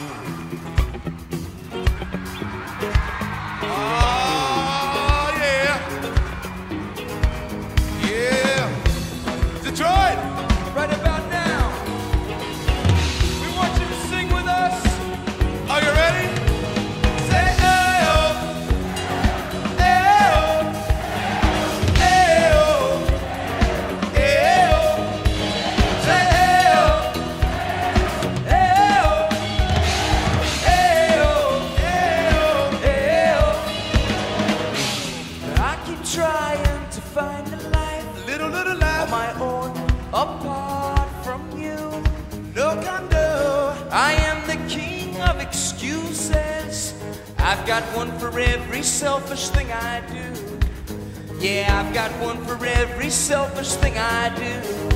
うん of excuses. I've got one for every selfish thing I do. Yeah, I've got one for every selfish thing I do.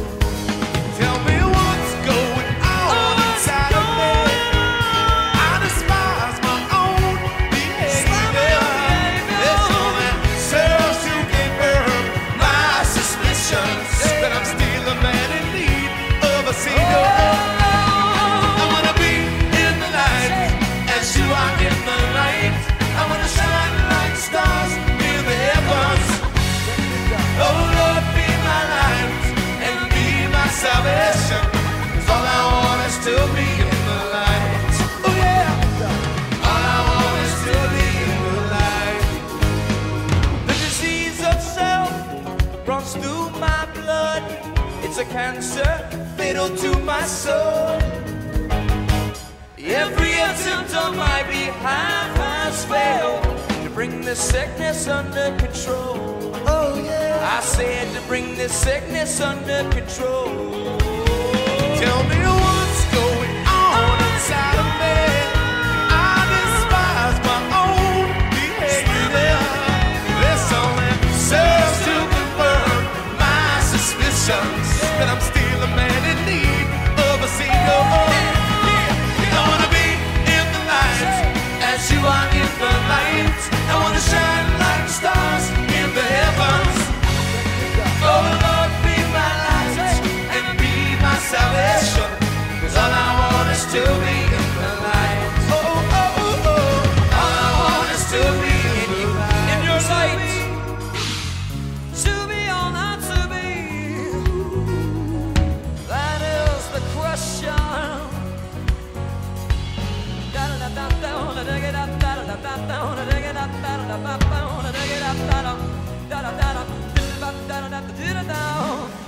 a cancer fatal to my soul. Every attempt on my behalf has failed to bring this sickness under control. Oh yeah. I said to bring this sickness under control. Tell me.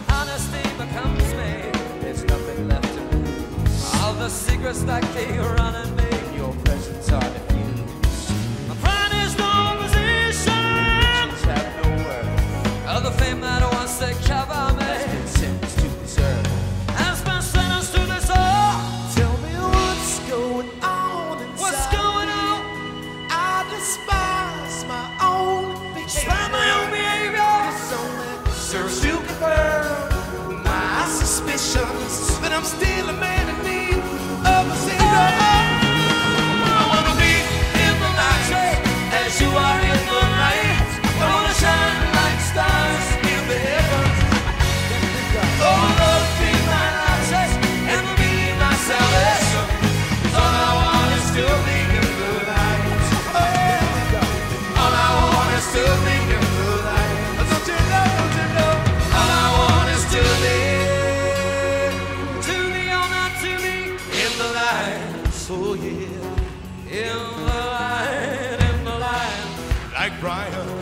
Honesty becomes me. There's nothing left to lose. All the secrets that keep running. so yeah, in the light, in the light, like Brian.